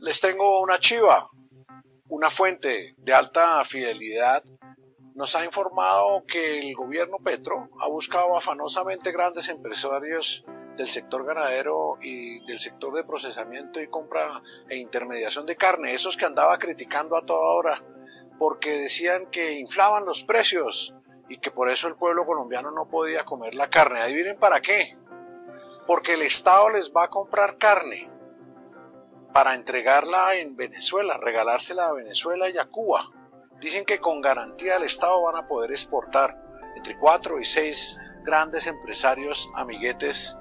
Les tengo una chiva. Una fuente de alta fidelidad nos ha informado que el gobierno Petro ha buscado afanosamente grandes empresarios del sector ganadero y del sector de procesamiento y compra e intermediación de carne, esos que andaba criticando a toda hora porque decían que inflaban los precios y que por eso el pueblo colombiano no podía comer la carne. Adivinen para qué. Porque el Estado les va a comprar carne para entregarla en Venezuela, regalársela a Venezuela y a Cuba. Dicen que con garantía del Estado van a poder exportar entre cuatro y seis grandes empresarios amiguetes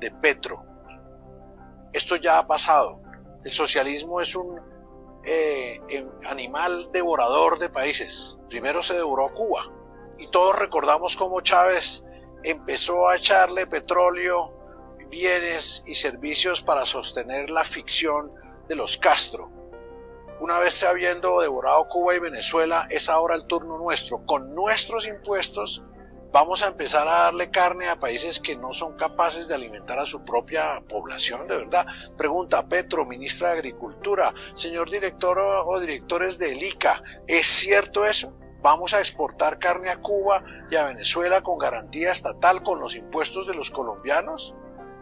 de Petro. Esto ya ha pasado. El socialismo es un eh, animal devorador de países. Primero se devoró Cuba y todos recordamos cómo Chávez empezó a echarle petróleo, bienes y servicios para sostener la ficción de los Castro. Una vez habiendo devorado Cuba y Venezuela, es ahora el turno nuestro. Con nuestros impuestos vamos a empezar a darle carne a países que no son capaces de alimentar a su propia población, de verdad. Pregunta Petro, ministra de Agricultura, señor director o, directores de ICA, ¿es cierto eso? ¿Vamos a exportar carne a Cuba y a Venezuela con garantía estatal con los impuestos de los colombianos?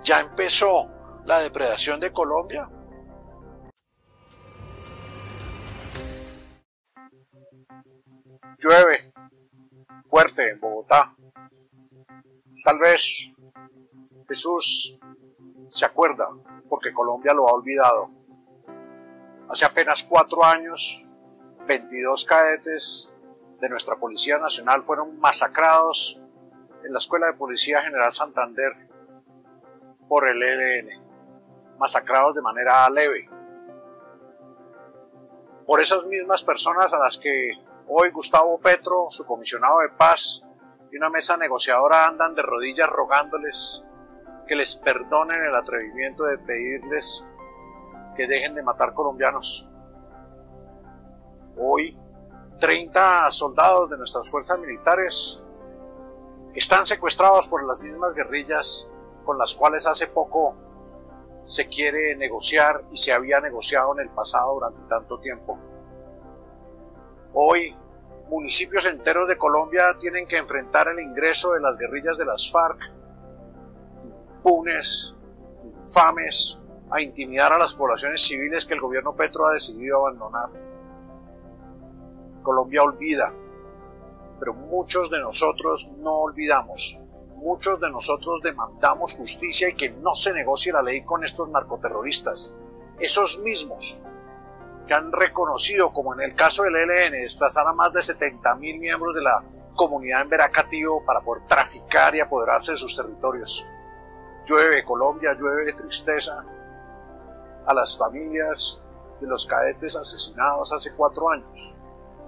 ¿Ya empezó la depredación de Colombia? Llueve fuerte en Bogotá. Tal vez Jesús se acuerda porque Colombia lo ha olvidado. Hace apenas cuatro años, 22 cadetes de nuestra Policía Nacional fueron masacrados en la Escuela de Policía General Santander por el ELN, masacrados de manera leve. Por esas mismas personas a las que hoy Gustavo Petro, su comisionado de paz, y una mesa negociadora andan de rodillas rogándoles que les perdonen el atrevimiento de pedirles que dejen de matar colombianos. Hoy, 30 soldados de nuestras fuerzas militares están secuestrados por las mismas guerrillas con las cuales hace poco se quiere negociar y se había negociado en el pasado durante tanto tiempo. Hoy municipios enteros de Colombia tienen que enfrentar el ingreso de las guerrillas de las FARC, punes, infames, a intimidar a las poblaciones civiles que el gobierno Petro ha decidido abandonar. Colombia olvida, pero muchos de nosotros no olvidamos. Muchos de nosotros demandamos justicia y que no se negocie la ley con estos narcoterroristas. Esos mismos que han reconocido, como en el caso del ELN, desplazar a más de 70 mil miembros de la comunidad en Veracatío para poder traficar y apoderarse de sus territorios. Llueve Colombia, llueve de tristeza a las familias de los cadetes asesinados hace cuatro años,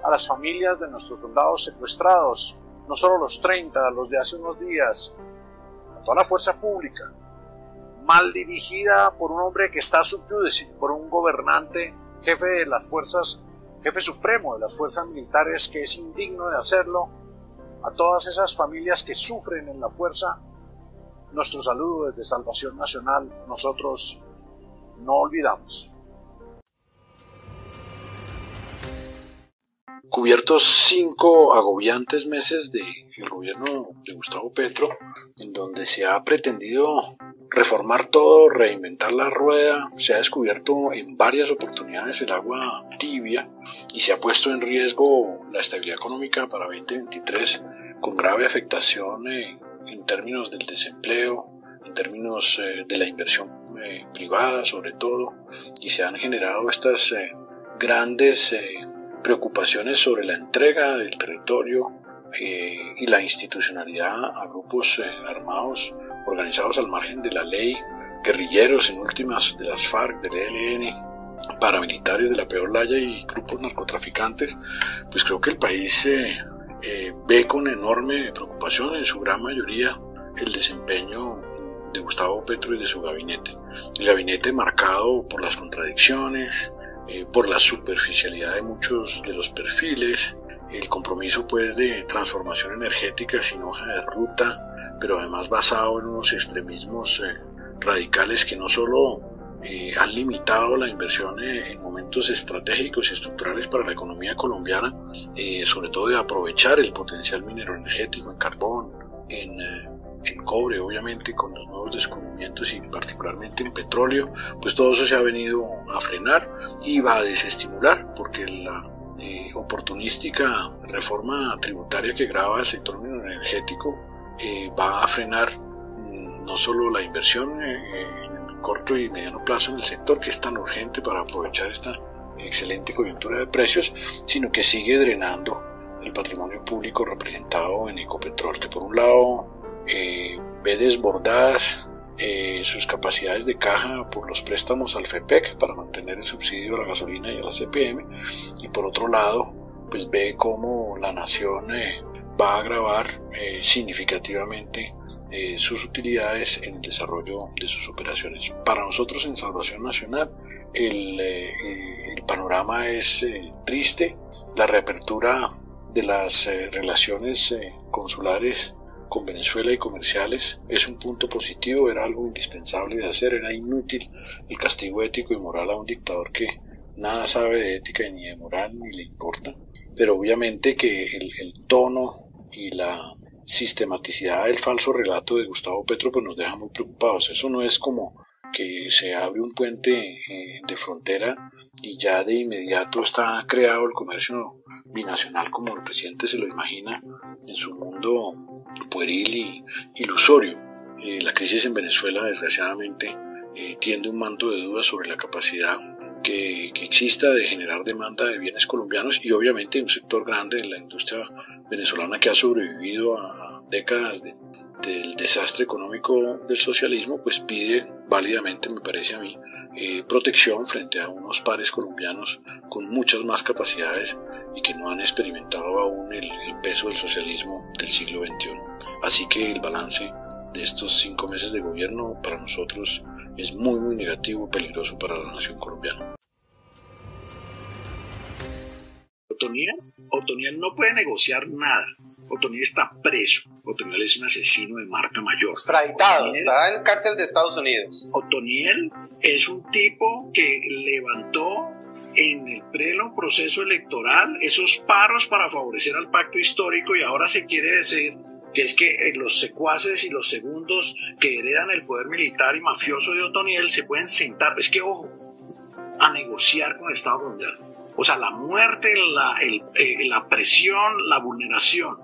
a las familias de nuestros soldados secuestrados, no solo los 30, los de hace unos días, a toda la fuerza pública, mal dirigida por un hombre que está subyudice, por un gobernante jefe de las fuerzas, jefe supremo de las fuerzas militares, que es indigno de hacerlo, a todas esas familias que sufren en la fuerza, nuestro saludo desde Salvación Nacional, nosotros no olvidamos. Cubiertos cinco agobiantes meses del gobierno de Gustavo Petro, en donde se ha pretendido reformar todo, reinventar la rueda. Se ha descubierto en varias oportunidades el agua tibia y se ha puesto en riesgo la estabilidad económica para 2023 con grave afectación eh, en términos del desempleo, en términos eh, de la inversión eh, privada sobre todo, y se han generado estas grandes preocupaciones sobre la entrega del territorio y la institucionalidad a grupos armados organizados al margen de la ley, guerrilleros en últimas de las FARC, del ELN, paramilitares de la peor laya y grupos narcotraficantes, pues creo que el país eh, eh, ve con enorme preocupación en su gran mayoría el desempeño de Gustavo Petro y de su gabinete. El gabinete marcado por las contradicciones, eh, por la superficialidad de muchos de los perfiles, el compromiso pues de transformación energética sin hoja de ruta, pero además basado en unos extremismos eh, radicales que no solo eh, han limitado la inversión en momentos estratégicos y estructurales para la economía colombiana, sobre todo de aprovechar el potencial minero energético en carbón, en, en cobre, obviamente, con los nuevos descubrimientos y particularmente en petróleo, pues todo eso se ha venido a frenar y va a desestimular, porque la eh, oportunística reforma tributaria que graba el sector energético eh, va a frenar mm, no solo la inversión eh, en el corto y mediano plazo en el sector, que es tan urgente para aprovechar esta excelente coyuntura de precios, sino que sigue drenando el patrimonio público representado en Ecopetrol, que por un lado eh, ve desbordadas eh, sus capacidades de caja por los préstamos al FEPEC para mantener el subsidio a la gasolina y a la CPM y por otro lado pues ve cómo la nación eh, va a agravar significativamente sus utilidades en el desarrollo de sus operaciones. Para nosotros en Salvación Nacional el, el panorama es triste, la reapertura de las relaciones consulares con Venezuela y comerciales es un punto positivo, era algo indispensable de hacer, era inútil el castigo ético y moral a un dictador que nada sabe de ética ni de moral ni le importa, pero obviamente que el, tono y la sistematicidad del falso relato de Gustavo Petro pues nos deja muy preocupados, eso no es como que se abre un puente eh, de frontera y ya de inmediato está creado el comercio binacional como el presidente se lo imagina en su mundo pueril y ilusorio. Eh, la crisis en Venezuela desgraciadamente eh, tiende un manto de dudas sobre la capacidad que, que, exista de generar demanda de bienes colombianos y obviamente un sector grande de la industria venezolana que ha sobrevivido a décadas de, del desastre económico del socialismo, pues pide válidamente, me parece a mí, eh, protección frente a unos pares colombianos con muchas más capacidades y que no han experimentado aún el, el peso del socialismo del siglo XXI. Así que el balance de estos cinco meses de gobierno para nosotros es muy muy negativo y peligroso para la nación colombiana. Otoniel, Otoniel no puede negociar nada. Otoniel está preso. Otoniel es un asesino de marca mayor. Extraditado, está en cárcel de Estados Unidos. Otoniel es un tipo que levantó en el pleno proceso electoral esos paros para favorecer al pacto histórico y ahora se quiere decir que es que eh, los secuaces y los segundos que heredan el poder militar y mafioso de Otoniel se pueden sentar, es que ojo, a negociar con el Estado colombiano. O sea, la muerte, la, eh, la presión, la vulneración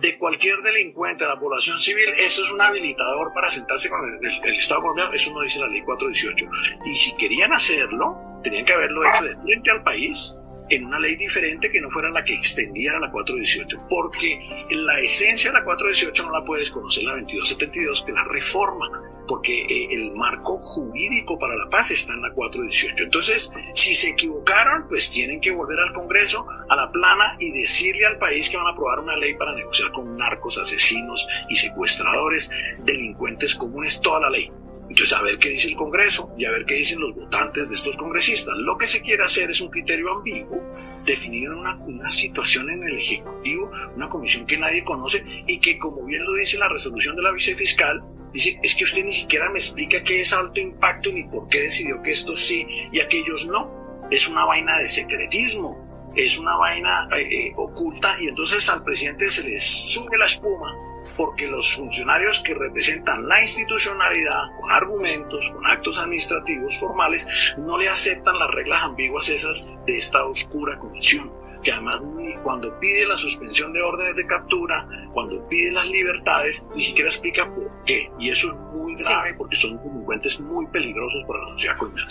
de cualquier delincuente de la población civil, eso es un habilitador para sentarse con el, Estado colombiano, eso no dice la ley 418. Y si querían hacerlo, tenían que haberlo hecho de frente al país, en una ley diferente que no fuera la que extendiera la 418, porque la esencia de la 418 no la puedes conocer la 2272, que la reforma, porque eh, el marco jurídico para la paz está en la 418. Entonces, si se equivocaron, pues tienen que volver al Congreso, a la plana y decirle al país que van a aprobar una ley para negociar con narcos, asesinos y secuestradores, delincuentes comunes, toda la ley. Entonces, a ver qué dice el Congreso y a ver qué dicen los votantes de estos congresistas. Lo que se quiere hacer es un criterio ambiguo, definir una, situación en el Ejecutivo, una comisión que nadie conoce y que, como bien lo dice la resolución de la vicefiscal, dice, es que usted ni siquiera me explica qué es alto impacto ni por qué decidió que estos sí y aquellos no. Es una vaina de secretismo, es una vaina eh, eh, oculta y entonces al presidente se le sube la espuma porque los funcionarios que representan la institucionalidad con argumentos, con actos administrativos formales, no le aceptan las reglas ambiguas esas de esta oscura comisión que además cuando pide la suspensión de órdenes de captura, cuando pide las libertades, ni siquiera explica por qué. Y eso es muy grave porque son delincuentes muy peligrosos para la sociedad colombiana.